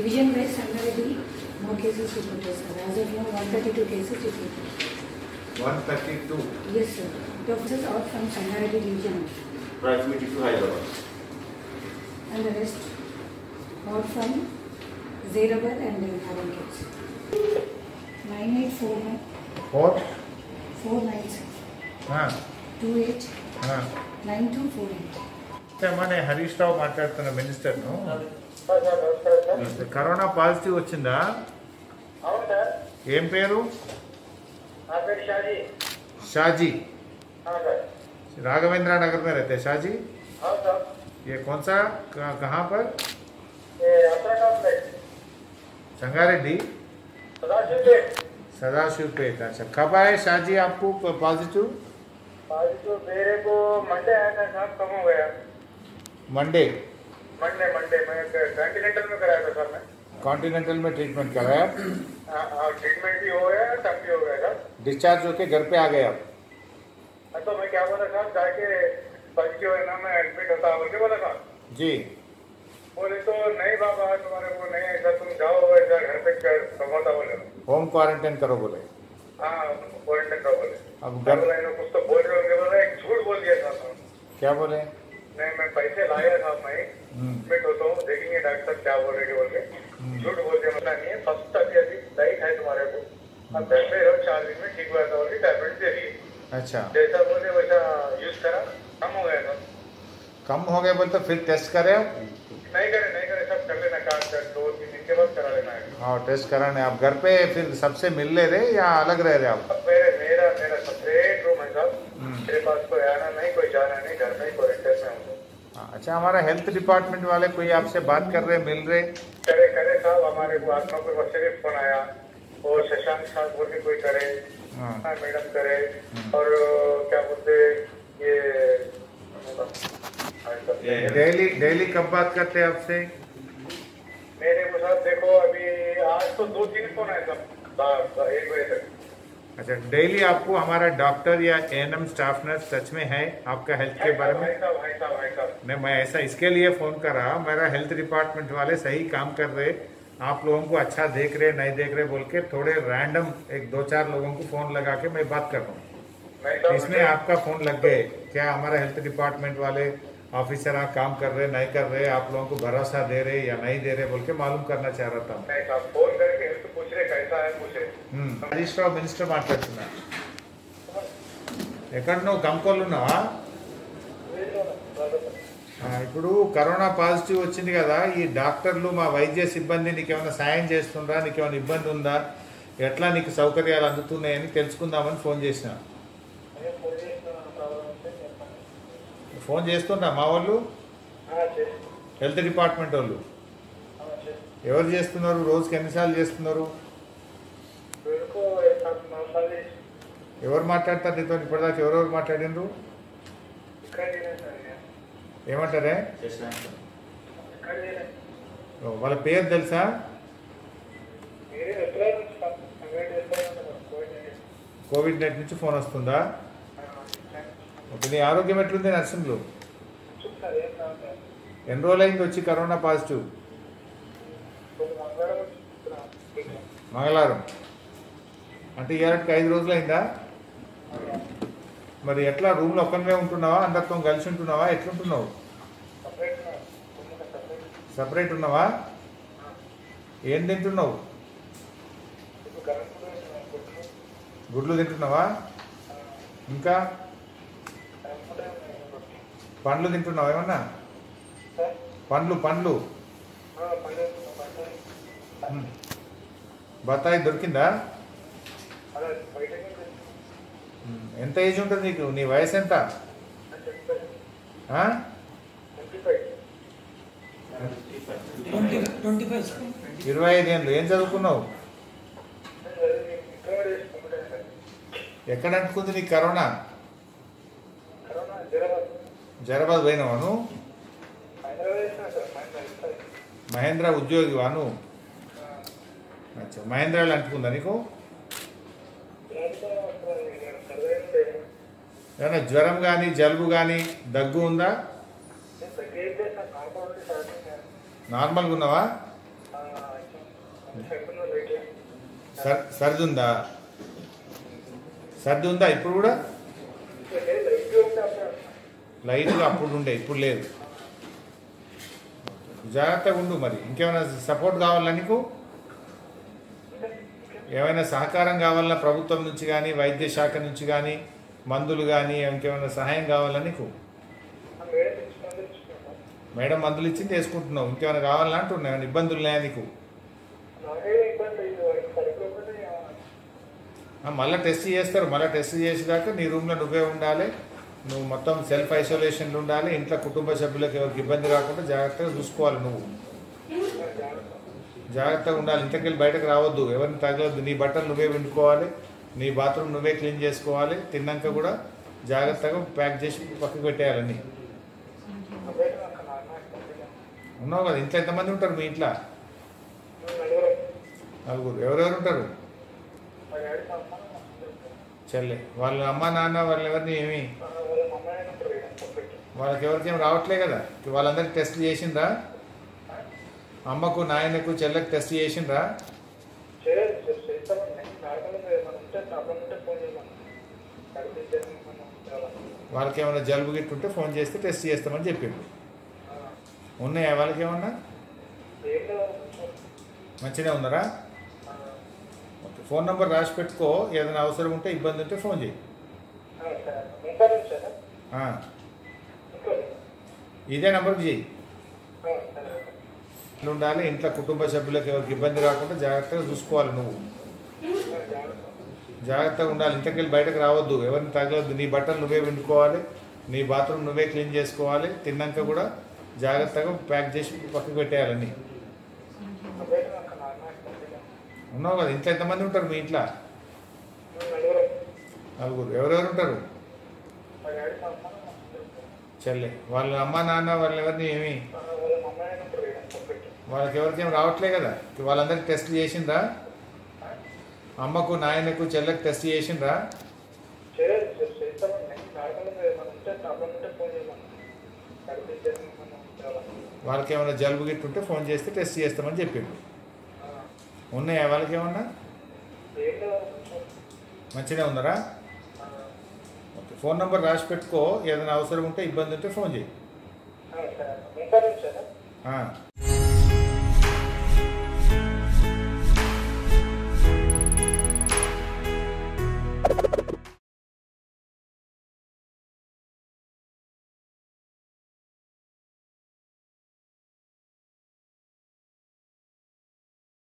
division wise Sangareddy more cases reported sir as of now 132 cases reported 132 yes sir doctors are from Sangareddy division proximity to Hyderabad and the rest are from Zerabad and Haranket 9849 what 49 ಹಾ 28 ಹಾ 9248 ಮನೆ ಹರೀಶ್ ರಾವ್ ಮಾತಾಡ್ತಾನೆ ಮಿನಿಸ್ಟರ್ನು corona positive వచ్చిందా అవును sir ఏం పేరు నా పేరు షాజీ షాజీ हाँ सर राघवेंद्र नगर में रहते हैं शाहजी हाँ सर ये कौन सा कहाँ कहाँ पर ये अपना complex Sangareddy Sadashivpet Sadashivpet अच्छा कब आए शाहजी आपको पॉजिटिव आज तो मेरे को मंडे आया था साहब कम हो गया मंडे मंडे मंडे मैं कॉन्टिनेंटल में कराया था सर मैं। कॉन्टिनेंटल में ट्रीटमेंट कराया। हाँ हाँ ट्रीटमेंट भी हो गया तब भी हो गया सर। डिस्चार्ज होके घर पे आ गए आप। हाँ, तो मैं क्या बोला साहब जाके पॉजिटिव है ना मैं एडमिट होता बोल के बोला था। जी। बोले तो नहीं बाबा तुम्हारे को नहीं ऐसा तुम जाओ ऐसा घर पे कमाता बोले। होम क्वारंटाइन करो बोले। हाँ क्वारंटाइन का बोले। अब घर कुछ तो बोल रहे होंगे बोला एक झूठ बोल दिया था। क्या बोले? नहीं मैं पैसे लाया था मैं हम्म, एडमिट होता हूँ देखेंगे डॉक्टर साहब क्या बोल रहे बोल के झूठ बोल दिया मतलब नहीं है फ़र्स्ट डाइट है तुम्हारे को। अब घर पे रहो चार दिन में ठीक हुआ था बोल के टैबलेट दे दिए अच्छा। जैसा बोले वैसा यूज़ करा कम हो गया था। कम हो गए बोले तो फिर टेस्ट करें आप? नहीं करे नहीं करे सब कर लेना काम कर दो तीन दिन के बाद करा लेना है। हाँ टेस्ट कराने आप घर पे फिर सबसे मिल ले रहे या अलग रह रहे आप? मेरे मेरा मेरा सेपरेट रूम है साहब हम्म। मेरे पास कोई आना नहीं कोई जाना नहीं घर में ही में हाँ, अच्छा हमारा हेल्थ डिपार्टमेंट वाले कोई आपसे बात कर रहे मिल रहे करे करे साहब हमारे को आत्मा शरीफ फ़ोन आया। और शशांक साहब बोल के कोई करे। हाँ। हाँ मैडम करे। और क्या बोलते ये डेली डेली कब बात करते हैं आपसे? मेरे को साहब देखो अभी आज तो दो तीन फ़ोन आए सब एक बजे तक। अच्छा डेली आपको हमारा डॉक्टर या एएनएम स्टाफ नर्स टच में है आपका हेल्थ के बारे में? भाई साहब भाई साहब भाई साहब। नहीं मैं ऐसा इसके लिए फ़ोन कर रहा मेरा हेल्थ डिपार्टमेंट वाले सही काम कर रहे आप लोगों को अच्छा देख रहे नहीं देख रहे बोल के थोड़े रैंडम एक दो चार लोगों को फ़ोन लगा के मैं बात कर रहा हूँ। इसमें आपका फ़ोन लग गए। क्या हमारा हेल्थ डिपार्टमेंट वाले ऑफिसर आप काम कर रहे नहीं कर रहे आप लोगों को भरोसा दे रहे या नहीं दे रहे बोल के मालूम करना चाह रहा था। హరీష్ రావు మినిస్టర్ మాట్లాడుతున్నా. ఎక్కడ నువ్వు గంకోళ్ళు ఉన్నావా ఇప్పుడు కరోనా పాజిటివ్ వచ్చింది కదా ఈ డాక్టర్లు మా వైద్య సిబ్బంది నీకేమైనా సాయం చేస్తుందా? నీకేమైనా ఇబ్బంది ఉందా? ఎట్లా నీకు సౌకర్యాలు అందుతున్నాయని తెలుసుకుందామని ఫోన్ చేసిన. ఫోన్ చేస్తున్నా మా వాళ్ళు? హెల్త్ డిపార్ట్మెంట్ వాళ్ళు. ఎవరు చేస్తున్నారు? రోజుకి ఎన్నిసార్లు చేస్తున్నారు? ఎవరు మాట్లాడతారు నీతో ఇప్పటిదాకా ఎవరెవరు మాట్లాడినరు? ఏమంటారే? వాళ్ళ పేరు తెలుసా? కోవిడ్ నైట్ నుంచి ఫోన్ వస్తుందా? ఓకే నీ ఆరోగ్యం ఎట్లుంది నర్సింగ్లు ఎన్ని రోజులు అయింది వచ్చి కరోనా పాజిటివ్? మంగళవారం. అంటే ఇవ్వాలంటే ఐదు రోజులు అయిందా? మరి ఎట్లా? రూమ్లో ఒక్కనే ఉంటున్నావా? అందరితో కలిసి ఉంటున్నావా? ఎట్లుంటున్నావు? సపరేట్ ఉన్నావా? ఏం తింటున్నావు? గుడ్లు తింటున్నావా? ఇంకా? పండ్లు తింటున్నావా ఏమన్నా? పండ్లు పండ్లు. బత్తాయి దొరికిందా? ఎంత ఏజ్ ఉంటుంది నీకు? నీ వయసు ఎంత? ఇరవై ఐదు ఏళ్ళు ఏం చదువుకున్నావు? ఎక్కడ అంటుకుంది నీకు కరోనా? జరాబాద్ పోయినావా నువ్వు? మహేంద్ర ఉద్యోగి వాను అచ్చా మహేంద్రాలు అంటుకుందా నీకు? ఏమైనా జ్వరం కానీ జలుబు కానీ దగ్గు ఉందా? నార్మల్గా ఉన్నావా? సర్ సర్ది ఉందా? సర్ది ఉందా ఇప్పుడు కూడా? అప్పుడు లైట్గా అప్పుడు ఉండే ఇప్పుడు లేదు. జాగ్రత్తగా ఉండు మరి. ఇంకేమైనా సపోర్ట్ కావాలా నీకు? ఏమైనా సహకారం కావాలన్నా ప్రభుత్వం నుంచి కానీ వైద్య శాఖ నుంచి కానీ మందులు కానీ ఇంకేమైనా సహాయం కావాలా నీకు? మేడం మందులు ఇచ్చింది వేసుకుంటున్నావు ఇంకేమైనా కావాలా అంటున్నా ఇబ్బందులు ఉన్నాయా నీకు? మళ్ళీ టెస్ట్ చేస్తారు. మళ్ళీ టెస్ట్ చేసేదాకా నీ రూమ్లో నువ్వే ఉండాలి. నువ్వు మొత్తం సెల్ఫ్ ఐసోలేషన్లో ఉండాలి. ఇంట్లో కుటుంబ సభ్యులకు ఎవరికి ఇబ్బంది రాకుండా జాగ్రత్తగా చూసుకోవాలి నువ్వు. జాగ్రత్తగా ఉండాలి. ఇంతకెళ్ళి బయటకు రావద్దు. ఎవరిని తగలొద్దు. నీ బట్టలు నువ్వే వండుకోవాలి నీ బాత్రూమ్ నువ్వే క్లీన్ చేసుకోవాలి. తిన్నాక కూడా జాగ్రత్తగా ప్యాక్ చేసి పక్కకు పెట్టేయాలని. ఉన్నావు కదా ఇంట్లో ఎంతమంది ఉంటారు మీ ఇంట్లో? నలుగురు. ఎవరెవరు ఉంటారు? మా చెల్లె. వాళ్ళ అమ్మ నాన్న వాళ్ళు ఎవరిని ఏమి? వాళ్ళ మా వాళ్ళకి ఎవరికేం రావట్లే కదా. వాళ్ళందరికీ టెస్ట్ చేసిండ్రా? అమ్మకు నాయనకు చెల్లెకు టెస్ట్ చేసిండ్రా? ఉంటే ఫోన్ వాళ్ళకి ఏమైనా జలుబు గిట్టు ఉంటే ఫోన్ చేస్తే టెస్ట్ చేస్తామని చెప్పిండు. ఉన్నాయా వాళ్ళకి ఏమన్నా మంచిగా ఉన్నారా? ఓకే ఫోన్ నెంబర్ రాసి పెట్టుకో ఏదైనా అవసరం ఉంటే ఇబ్బంది ఉంటే ఫోన్ చేయి ఇదే నెంబర్కి చేయి సరే ఉండాలి ఇంట్లో కుటుంబ సభ్యులకు ఎవరికి ఇబ్బంది రాకుండా జాగ్రత్తగా చూసుకోవాలి నువ్వు. జాగ్రత్తగా ఉండాలి. ఇంతకెళ్ళి బయటకు రావద్దు. ఎవరిని తగలవద్దు నీ బట్టలు నువ్వే వండుకోవాలి నీ బాత్రూమ్ నువ్వే క్లీన్ చేసుకోవాలి. తిన్నాక కూడా జాగ్రత్తగా ప్యాక్ చేసి పక్కకు పెట్టేయాలని ఉన్నావు కదా? ఇంట్లో ఎంతమంది ఉంటారు మీ ఇంట్లో? నలుగురు. ఎవరెవరు ఉంటారు? మా చెల్లె. వాళ్ళ అమ్మ నాన్న వాళ్ళు ఎవరిని ఏమి? వాళ్ళకి ఎవరికి అమ్మాయి వాళ్ళకి ఎవరికేం రావట్లే కదా? వాళ్ళందరికీ టెస్ట్ చేసిండ్రా? అమ్మకు నాయనకు చెల్లెకి టెస్ట్ చేసిండ్రా? వాళ్ళకి ఏమైనా జలుబు గిట్టు ఉంటే ఫోన్ చేస్తే టెస్ట్ చేస్తామని చెప్పిండు. ఉన్నాయా వాళ్ళకి ఏమన్నా మంచిగా ఉన్నారా? ఓకే ఫోన్ నెంబర్ రాసి పెట్టుకో. ఏదైనా అవసరం ఉంటే ఇబ్బంది ఉంటే ఫోన్ చేయి.